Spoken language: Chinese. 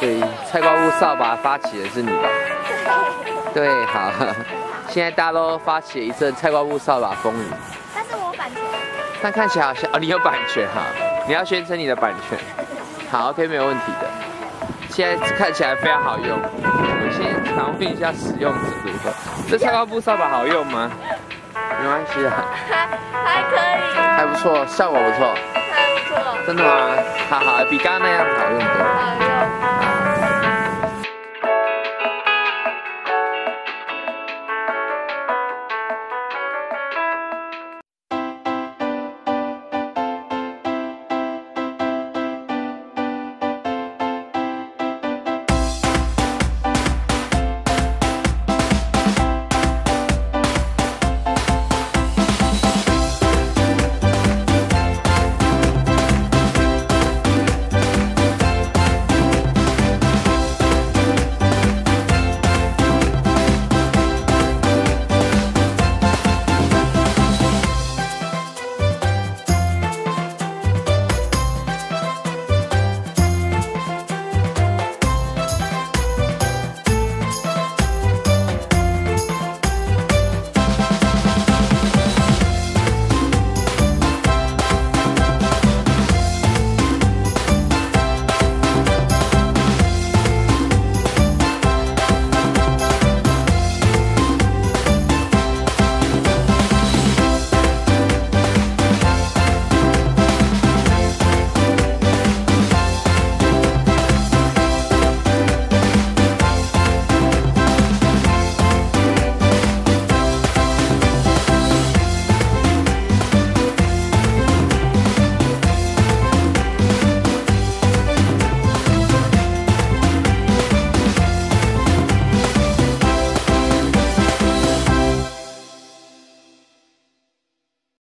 对，菜瓜屋扫把发起的是你吧？对，好，现在大家都发起了一阵菜瓜屋扫把风雨。但是我版权。但看起来好像哦，你有版权哈、你要宣称你的版权。好，OK，没有问题的。现在看起来非常好用，我们先尝遍一下使用如何。这菜瓜布扫把好用吗？没关系啊，还可以，还不错，效果不错，还不错，真的吗？好好，比刚刚那样好用多。